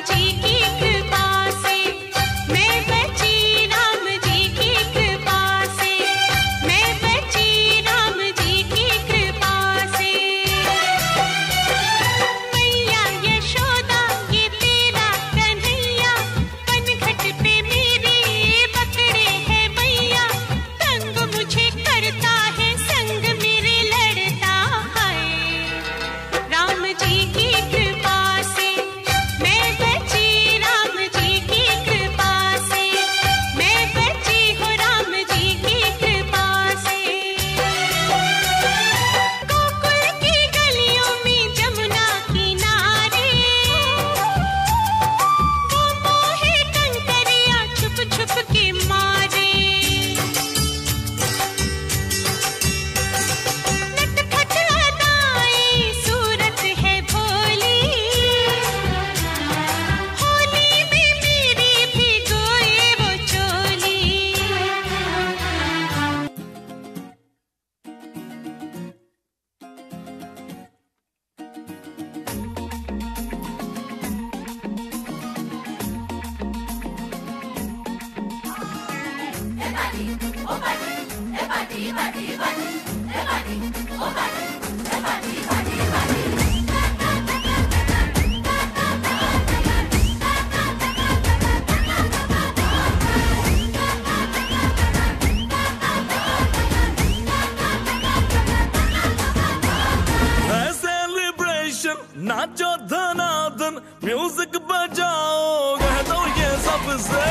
जी नाचो धनाधन music बजाओ कह दो ये सबसे